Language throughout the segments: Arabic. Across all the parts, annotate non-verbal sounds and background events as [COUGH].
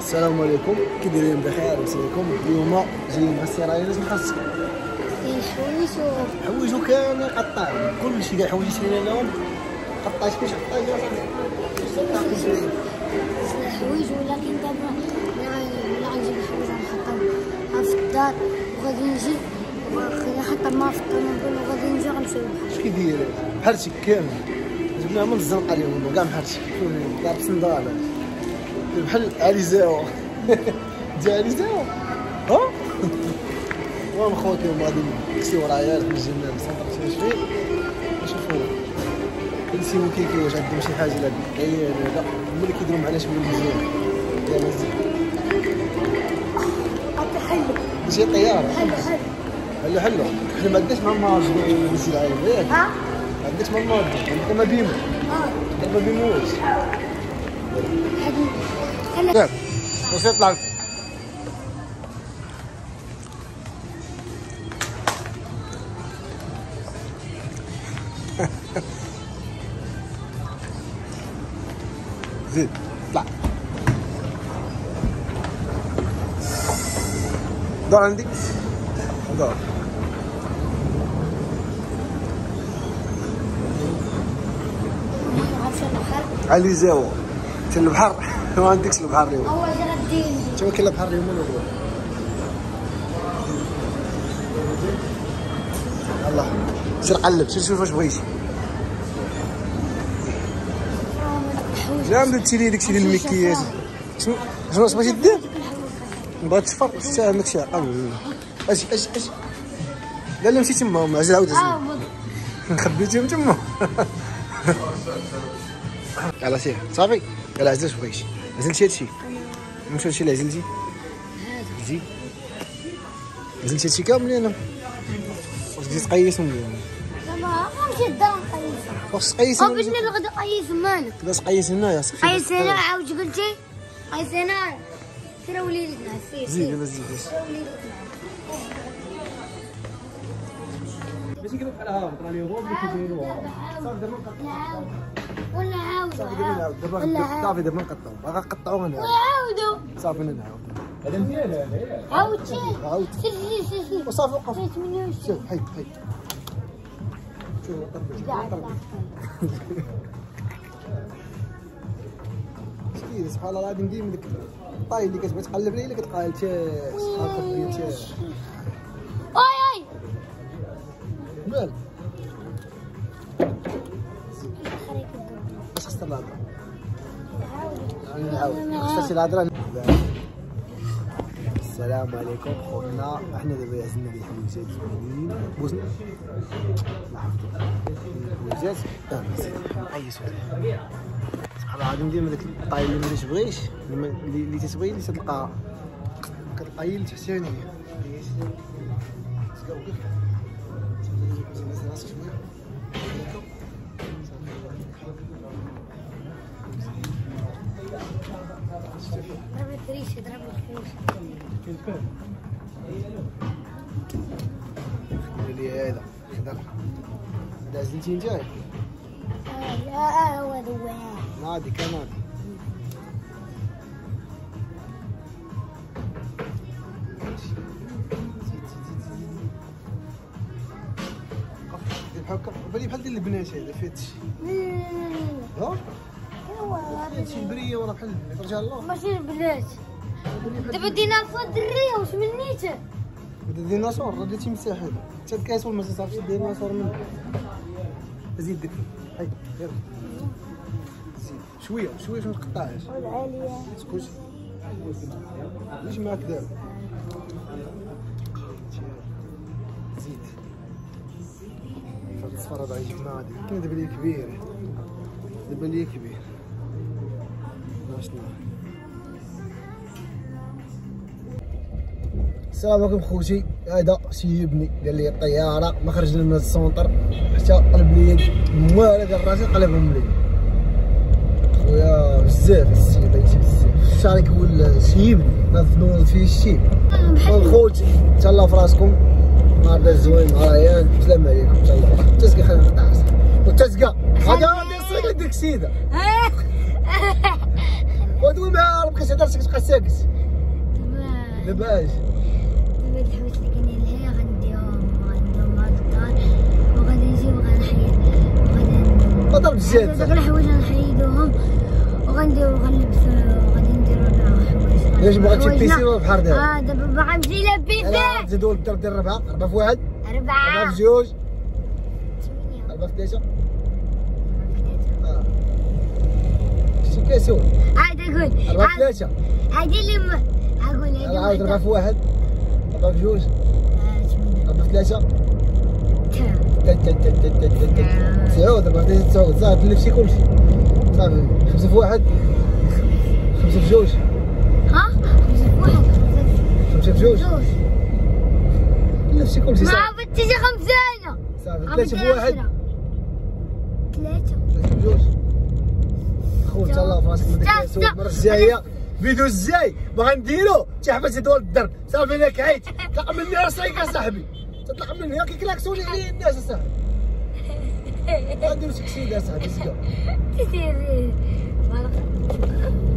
السلام عليكم. كي دايرين بخير عليكم؟ اليوم جايين مع السي ريان نحس الحوايج و حويجو كامل قطع كل شيء كاع حوايج شرينا لهم. قطعت كلشي قطعت الحوايج ولكن دابا لا لا غنجيب الحوايج غنحطهم في الدار وغادي نجي. وغادي نحط الماء في الطوموبيل وغادي نجي للبحر اش كيدير بحال هادشي كامل. جبناها من الزنقة اليوم كاع بحال هادشي كاع بسندال بحال علي زاو جا علي زاو ها؟ وين خوك اليوم غادي نكسيو رايال في الجنة سنتر التشفي نشوفو. نسيو كيكي واش عندهم شي حاجة لا عيان ولا هما اللي كيديروا معنا شغل مزيان. يا مزيان حتى حلو شي طيارة. حلو حلو. إحنا ما عندناش مع مارج نسي العين ياك ها؟ ما عندناش مع مارج انت ما بيمو آه ما بيموش. Você tá. Zip, lá. Dora, Andy. Dora. Eliseu. البحر البحر ما عندكش البحر اليوم اول انت ما كاين لا بحر اليوم ولا الله. سير قلب سير شوف واش بغيتي. لا ما درتي لي داكشي ديال المكياج شنو شنو واش بغيتي دير بغيت تفر شتا ماكش عقل أجي أجي أجي لا لا مشيت تما ما عجل عاود عزل خبيتيهم تما يلا سير صافي يلا عزل اش بغيتي عزلتي هادشي مش هادشي اللي عزلتي زيد عزلتي هادشي كامل أنا واش بديت نقيس واش تقيسهم أو باش غادي نقيس مالك كدا تقيس هنايا صافي قيس هنا عاود قلتي قيس هنا سير وليدنا سير زيد زيد ماشي كده بحال هابط راه اليوم اللي كيديروها صافي دابا نعاود ولا عاود صافي دابا صافي دابا نقطعو باغا نقطعو غنعاود عاودوا صافي نعاود هذا مزيان هذا عاود سير عاود سير سير سير سير وصافي وقف سير 28 شوف حيد حيد شوف وقف شتي سبحان الله العظيم ديما ديك الطاي اللي كتبغي تقلب ليه اللي الله تا اي اي مال. باش خسر الهضره عاود نعاود. خسرتي الهضره السلام عليكم. خونا أحنا دابا عزلنا لي حويجات زوينين بوزنا الله يحفظك أه أي سؤال. سبحان الله العظيم ديما داك اللي ما تبغيش اللي ما- اللي تتبغي اللي تلقى كتلقى هي التحتانيه ضرب الكريش ضرب الكريش اللي هذا انت آه، لا هو ذواه نادي كنادي بالي بحال ديال البنات هذا فيه هادشي ها؟ هو فيه هادشي البرية وراه بحال البنات رجع الله. ماشي البنات. دابا ديناصور درية واش منيته هذا الديناصور راه درتي مساح هذا حتى الكاسول ما تعرفش الديناصور منه. زيد ديك. هاي زيد. شوية شوية باش ما تقطعهاش. والعالية. اسكت ليش معاك دابا؟ الصفر هذا غيجيك ناضي كاين دابا لي كبير. دابا لي كبير. شنو السلام عليكم خوتي. هذا سيبني قال لي الطياره ما خرجنا من السونتر. حتى قلب لي موالد ديال راسي قلبهم لي. خويا بزاف السيب عيطي بزاف. الشارك هو سيبني ناض نوض فيه الشيب الخوت تهلاو في راسكم. نهار زوين مع ريان السلام عليكم تهلاو التسقى خلينا نطعس والتسقى غادي غادي نصيك لك ديك السيده ودوي ما راه بقيت هضر تبقى ساكت دابا اش دابا الحوايج اللي كاينين لهيا غنديهم غنديهم مع الدار. وغادي نجي وغنحيد وغادي داك الحوايج غنحيدوهم وغندير وغنلبسو. علاش بغيتي بيسين ولا بحر دابا؟ آه دابا باغا نمشي أنا لبيسين تزيدوا الضرب ديال ربعة. ربعه في واحد. ربعه أربعة في جوج ربعه في ثلاثة شتي كاسو عاد أقول ربعه في ثلاثة عاد اللي م- أقول هادي عاود ربعه. في واحد ربعه في جوج آه،. ربعه في ثلاثة. تعود ربعه في ثلاثة تعود صافي نفسي كلشي. صافي خمسة في واحد. خمسة في جوج ها خمسة في واحد خمسة خمسه في جوج في جوج نفسي كلشي ما صافي عرفتش خمسة أنا صافي. ثلاثة. ثلاثة في جوج خويا تهلا في راسك ما ستة. المرة الجاية. فيديو الجاي بغا نديرو. تحبس دول الدرب. صافي أنا كعيت. طلع مني راسك اصاحبي تطلع مني. هاك كلاكسوني عليا الناس اصاحبي غنديرو تكسيد اصاحبي زكا تسير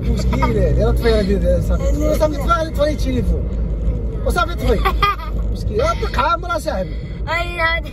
مشكل هذه راه طفي هذه صافي صافي طفي طفي التليفون وصافي طفي. [LAUGHS] مشكل راه طلق عامر اصاحبي أي هذا